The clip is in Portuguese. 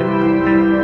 Música